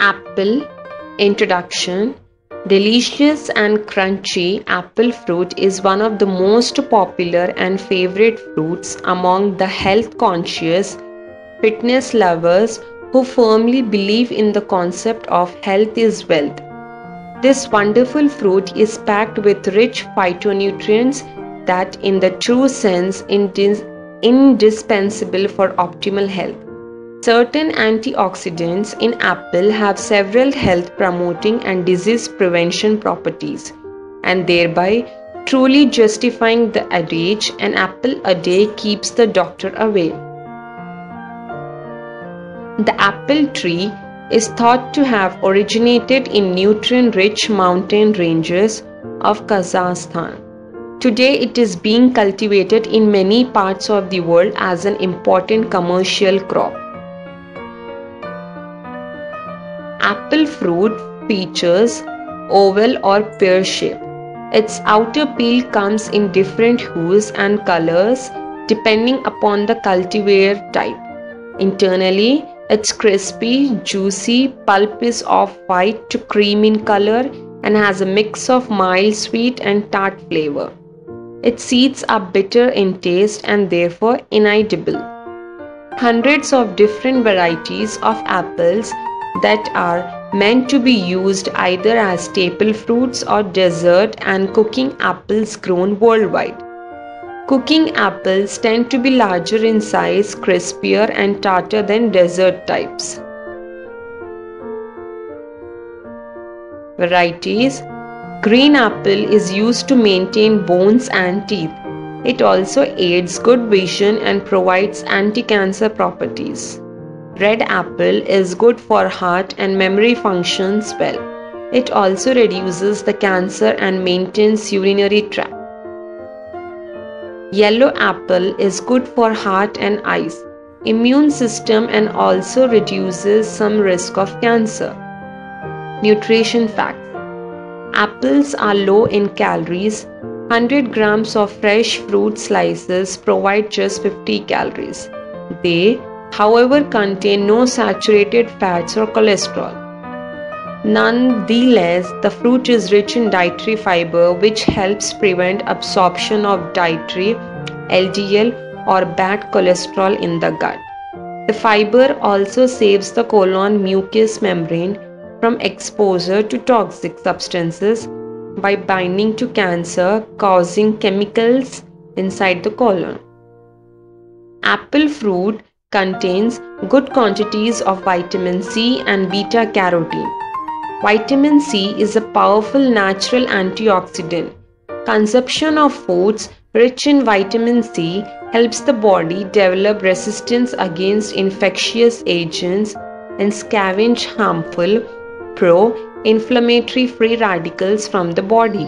Apple Introduction Delicious and crunchy apple fruit is one of the most popular and favorite fruits among the health conscious, fitness lovers who firmly believe in the concept of health is wealth. This wonderful fruit is packed with rich phytonutrients that, in the true sense, is indispensable for optimal health. Certain antioxidants in apple have several health promoting and disease prevention properties and thereby truly justifying the adage an apple a day keeps the doctor away. The apple tree is thought to have originated in nutrient rich mountain ranges of Kazakhstan. Today, it is being cultivated in many parts of the world as an important commercial crop. Apple fruit features oval or pear shape. Its outer peel comes in different hues and colors depending upon the cultivar type. Internally, it's crispy, juicy, pulp is off white to cream in color and has a mix of mild sweet and tart flavor. Its seeds are bitter in taste and therefore inedible. Hundreds of different varieties of apples that are meant to be used either as staple fruits or dessert and cooking apples grown worldwide. Cooking apples tend to be larger in size, crispier and tartar than dessert types. Varieties Green apple is used to maintain bones and teeth. It also aids good vision and provides anti-cancer properties. Red apple is good for heart and memory functions well. It also reduces the cancer and maintains urinary tract. Yellow apple is good for heart and eyes, immune system and also reduces some risk of cancer. Nutrition facts Apples are low in calories. 100 grams of fresh fruit slices provide just 50 calories. They however contain no saturated fats or cholesterol. Nonetheless, the fruit is rich in dietary fiber which helps prevent absorption of dietary LDL or bad cholesterol in the gut. The fiber also saves the colon mucous membrane from exposure to toxic substances by binding to cancer causing chemicals inside the colon. Apple fruit contains good quantities of vitamin C and beta carotene. Vitamin C is a powerful natural antioxidant. Consumption of foods rich in vitamin C helps the body develop resistance against infectious agents and scavenge harmful pro inflammatory free radicals from the body.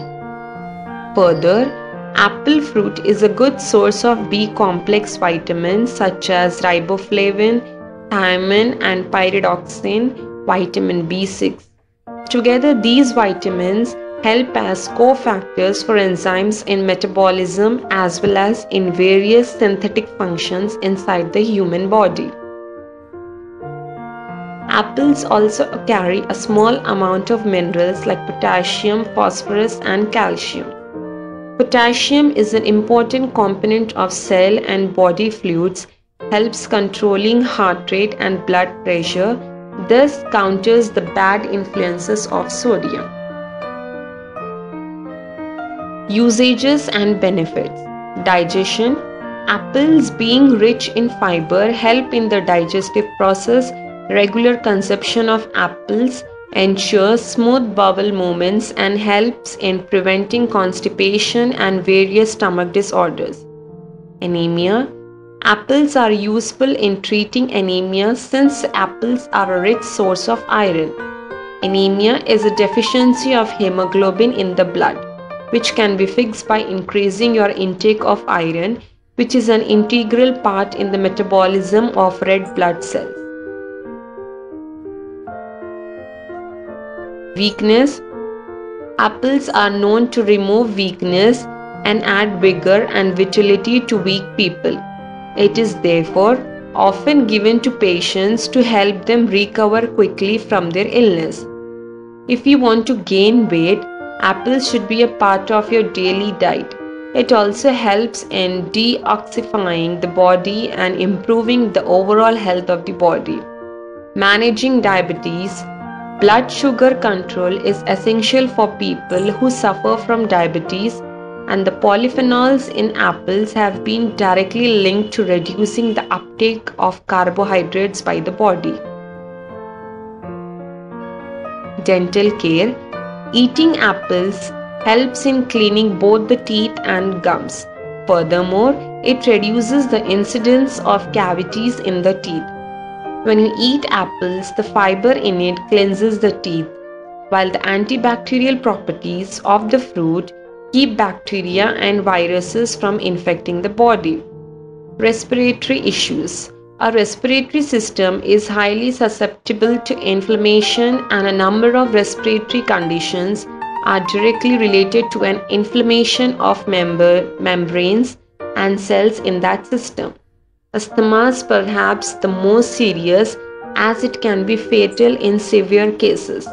Further, Apple fruit is a good source of B complex vitamins such as riboflavin, thiamine, and pyridoxine, vitamin B6. Together, these vitamins help as cofactors for enzymes in metabolism as well as in various synthetic functions inside the human body. Apples also carry a small amount of minerals like potassium, phosphorus, and calcium. Potassium is an important component of cell and body fluids, helps controlling heart rate and blood pressure, thus counters the bad influences of sodium. Usages and benefits Digestion Apples being rich in fiber help in the digestive process. Regular consumption of apples ensures smooth bowel movements and helps in preventing constipation and various stomach disorders. Anemia Apples are useful in treating anemia since apples are a rich source of iron. Anemia is a deficiency of hemoglobin in the blood, which can be fixed by increasing your intake of iron, which is an integral part in the metabolism of red blood cells. Weakness Apples are known to remove weakness and add vigor and vitality to weak people. It is therefore often given to patients to help them recover quickly from their illness. If you want to gain weight, apples should be a part of your daily diet. It also helps in detoxifying the body and improving the overall health of the body. Managing diabetes, blood sugar control is essential for people who suffer from diabetes and the polyphenols in apples have been directly linked to reducing the uptake of carbohydrates by the body. Dental care Eating apples helps in cleaning both the teeth and gums. Furthermore, it reduces the incidence of cavities in the teeth. When you eat apples, the fiber in it cleanses the teeth, while the antibacterial properties of the fruit keep bacteria and viruses from infecting the body. Respiratory issues. Our respiratory system is highly susceptible to inflammation, and a number of respiratory conditions are directly related to an inflammation of member, membranes and cells in that system. Asthma is perhaps the most serious as it can be fatal in severe cases.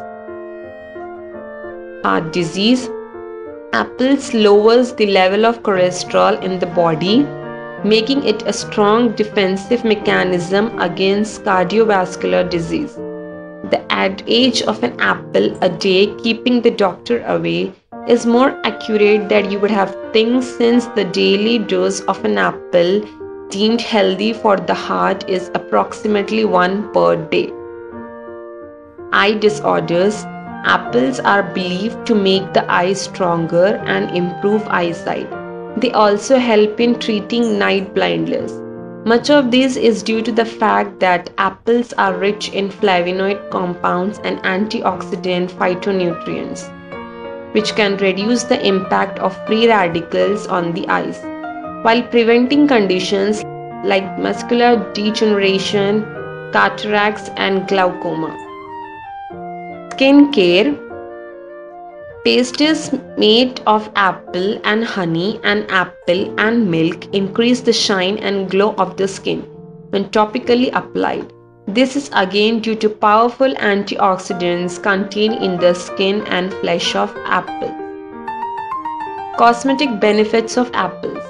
Heart disease Apples lowers the level of cholesterol in the body, making it a strong defensive mechanism against cardiovascular disease. The adage of an apple a day keeping the doctor away is more accurate than you would have think since the daily dose of an apple deemed healthy for the heart is approximately 1 per day. Eye disorders Apples are believed to make the eyes stronger and improve eyesight. They also help in treating night blindness. Much of this is due to the fact that apples are rich in flavonoid compounds and antioxidant phytonutrients, which can reduce the impact of free radicals on the eyes, while preventing conditions like macular degeneration, cataracts, and glaucoma. Skin care Pastes made of apple and honey and apple and milk increase the shine and glow of the skin when topically applied. This is again due to powerful antioxidants contained in the skin and flesh of apple. Cosmetic benefits of apples.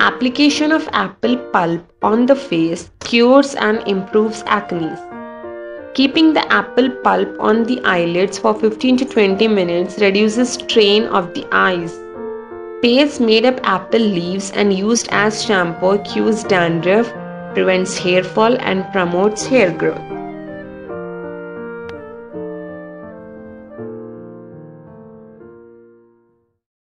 Application of apple pulp on the face cures and improves acne. Keeping the apple pulp on the eyelids for 15 to 20 minutes reduces strain of the eyes. Paste made up apple leaves and used as shampoo cures dandruff, prevents hair fall and promotes hair growth.